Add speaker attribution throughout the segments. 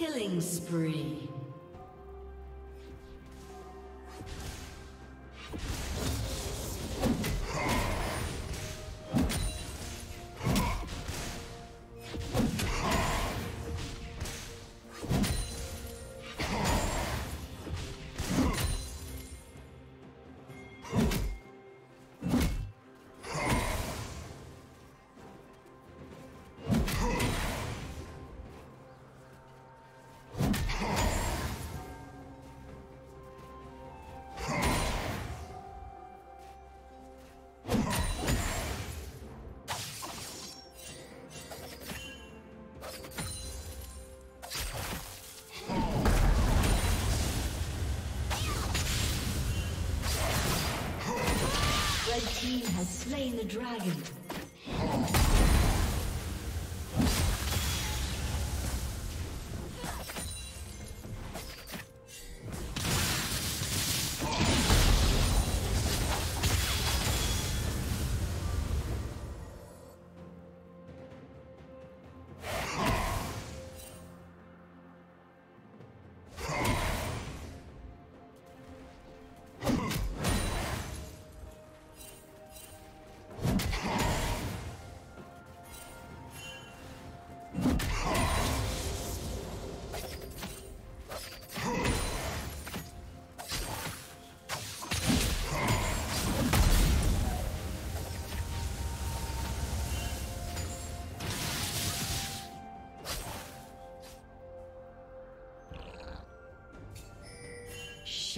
Speaker 1: Killing spree. Slain the dragon.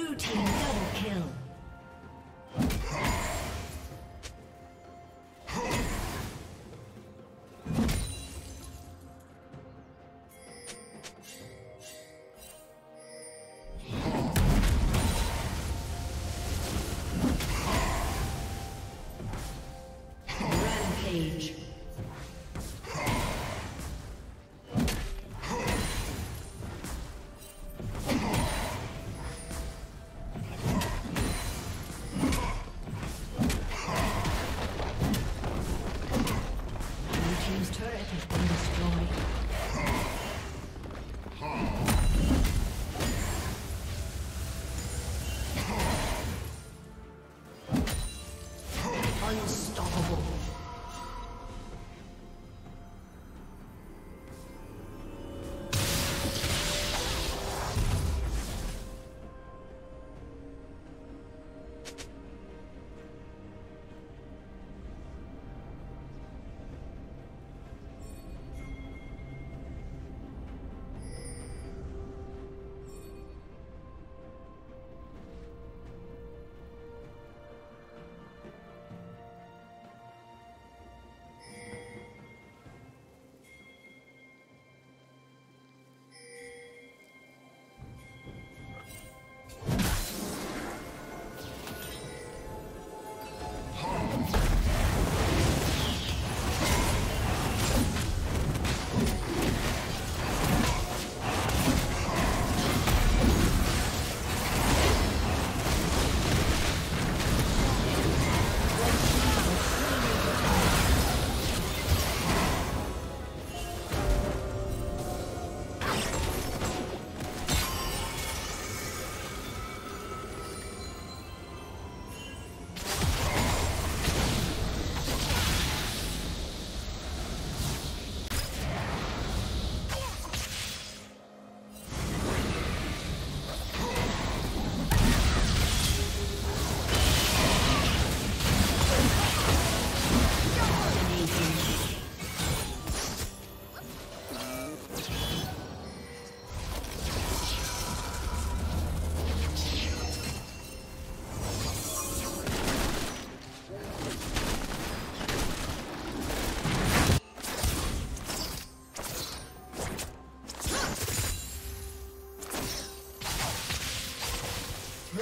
Speaker 1: Blue team.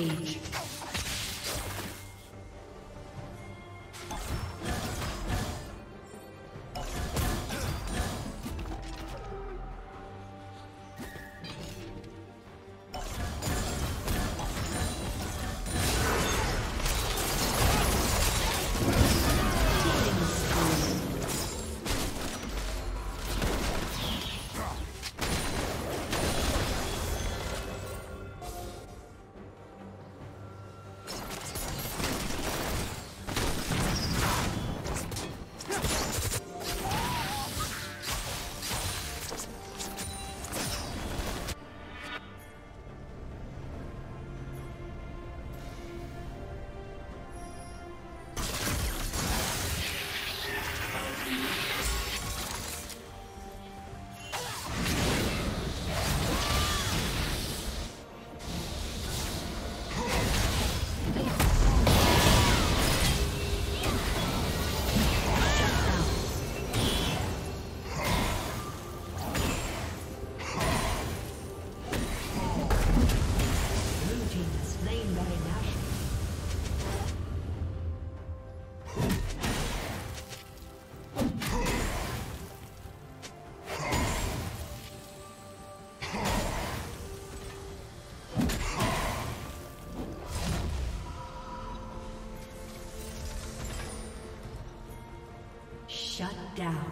Speaker 1: Shut down.